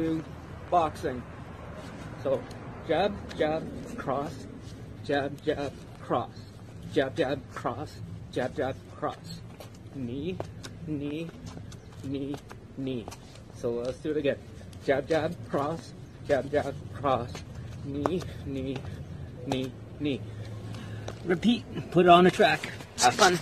do boxing. So jab, jab, cross, jab, jab, cross, jab, jab, cross, jab, jab, cross, knee, knee, knee, knee. So let's do it again. Jab, jab, cross, jab, jab, cross, knee, knee, knee, knee. Repeat, put it on the track. Have fun.